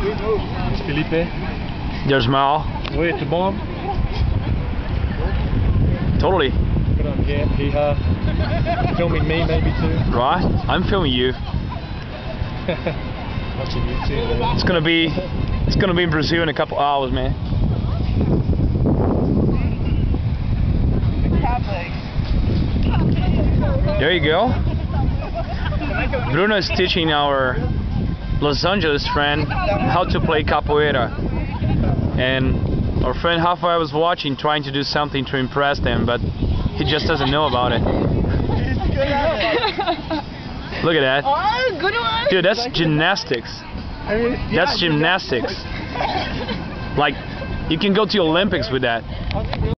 Felipe. There's Mal. Oui, tout bon? Totally. Good on him. He uh, filming me maybe too. Right? I'm filming you. Watching you too. Man. It's gonna be it's gonna be in Brazil in a couple hours, man. There you go. Bruno is teaching our Los Angeles friend how to play capoeira. And our friend Rafael was watching, trying to do something to impress them, but he just doesn't know about it. Look at that. Oh, good one. Dude, that's gymnastics. I mean, yeah, That's gymnastics. Like, you can go to Olympics with that.